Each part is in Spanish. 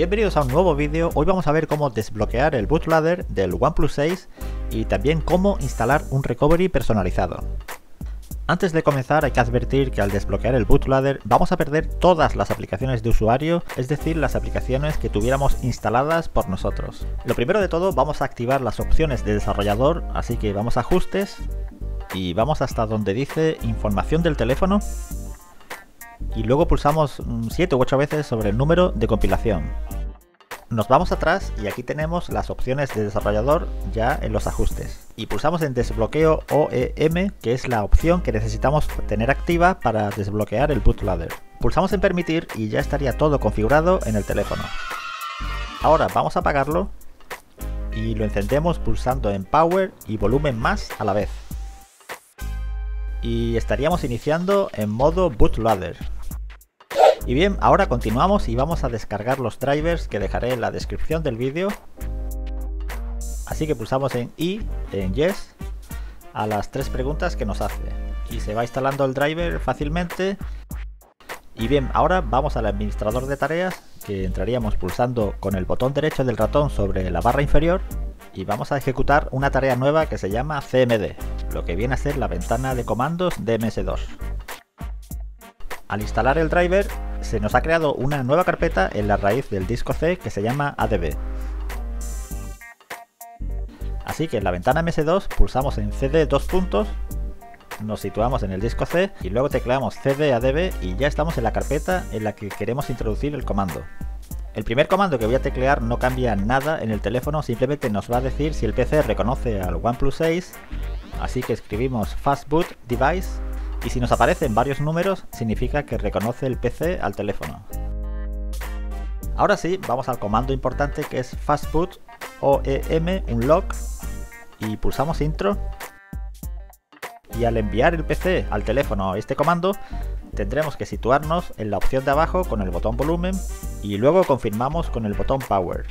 Bienvenidos a un nuevo vídeo, hoy vamos a ver cómo desbloquear el bootloader del OnePlus 6 y también cómo instalar un recovery personalizado. Antes de comenzar hay que advertir que al desbloquear el bootloader vamos a perder todas las aplicaciones de usuario, es decir, las aplicaciones que tuviéramos instaladas por nosotros. Lo primero de todo vamos a activar las opciones de desarrollador, así que vamos a ajustes y vamos hasta donde dice información del teléfono y luego pulsamos 7 u 8 veces sobre el número de compilación. Nos vamos atrás y aquí tenemos las opciones de desarrollador ya en los ajustes. Y pulsamos en desbloqueo OEM, que es la opción que necesitamos tener activa para desbloquear el bootloader. Pulsamos en permitir y ya estaría todo configurado en el teléfono. Ahora vamos a apagarlo y lo encendemos pulsando en Power y volumen más a la vez. Y estaríamos iniciando en modo bootloader. Y bien, ahora continuamos y vamos a descargar los drivers que dejaré en la descripción del vídeo. Así que pulsamos en I, en Yes, a las tres preguntas que nos hace. Y se va instalando el driver fácilmente. Y bien, ahora vamos al administrador de tareas, que entraríamos pulsando con el botón derecho del ratón sobre la barra inferior. Y vamos a ejecutar una tarea nueva que se llama CMD, lo que viene a ser la ventana de comandos de MS2. Al instalar el driver, se nos ha creado una nueva carpeta en la raíz del disco C que se llama ADB. Así que en la ventana MS2 pulsamos en CD dos puntos, nos situamos en el disco C y luego tecleamos CD ADB y ya estamos en la carpeta en la que queremos introducir el comando. El primer comando que voy a teclear no cambia nada en el teléfono, simplemente nos va a decir si el PC reconoce al OnePlus 6, así que escribimos fastboot device y si nos aparecen varios números significa que reconoce el PC al teléfono. Ahora sí, vamos al comando importante que es fastboot OEM unlock y pulsamos intro y al enviar el PC al teléfono este comando tendremos que situarnos en la opción de abajo con el botón volumen y luego confirmamos con el botón power.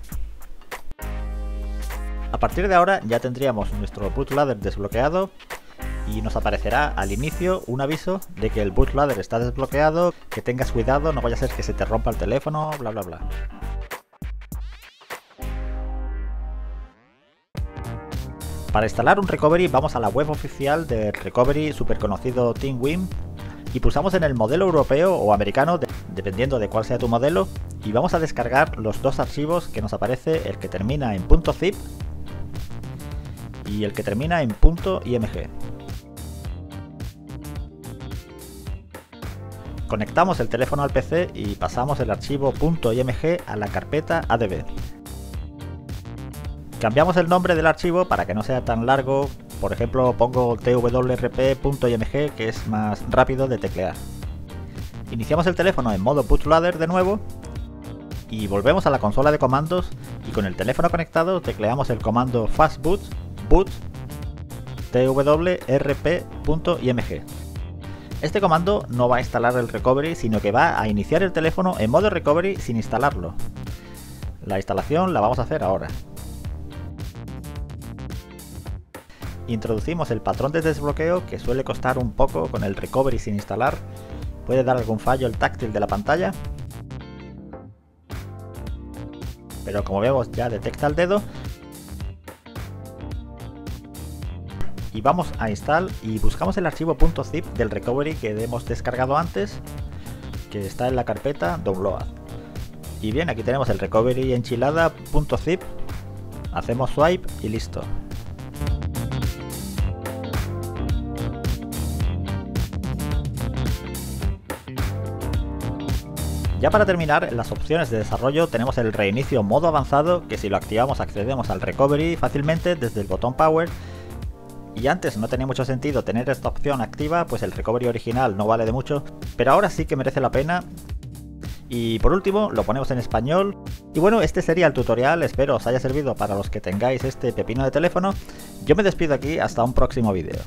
A partir de ahora ya tendríamos nuestro bootloader desbloqueado y nos aparecerá al inicio un aviso de que el bootloader está desbloqueado, que tengas cuidado, no vaya a ser que se te rompa el teléfono, bla bla bla. Para instalar un recovery vamos a la web oficial del recovery super conocido TeamWin y pulsamos en el modelo europeo o americano, dependiendo de cuál sea tu modelo, y vamos a descargar los dos archivos que nos aparece, el que termina en .zip y el que termina en .img. Conectamos el teléfono al PC y pasamos el archivo .img a la carpeta ADB. Cambiamos el nombre del archivo para que no sea tan largo, por ejemplo pongo twrp.img que es más rápido de teclear. Iniciamos el teléfono en modo bootloader de nuevo y volvemos a la consola de comandos y con el teléfono conectado tecleamos el comando fastboot boot twrp.img. Este comando no va a instalar el recovery, sino que va a iniciar el teléfono en modo recovery sin instalarlo. La instalación la vamos a hacer ahora. Introducimos el patrón de desbloqueo que suele costar un poco con el recovery sin instalar. Puede dar algún fallo el táctil de la pantalla. Pero como vemos ya detecta el dedo y vamos a install y buscamos el archivo .zip del recovery que hemos descargado antes que está en la carpeta download. Y bien aquí tenemos el recovery enchilada.zip hacemos swipe y listo. Ya para terminar, en las opciones de desarrollo tenemos el reinicio modo avanzado, que si lo activamos accedemos al recovery fácilmente desde el botón power y antes no tenía mucho sentido tener esta opción activa, pues el recovery original no vale de mucho, pero ahora sí que merece la pena. Y por último, lo ponemos en español. Y bueno, este sería el tutorial, espero os haya servido para los que tengáis este pepino de teléfono. Yo me despido aquí, hasta un próximo vídeo.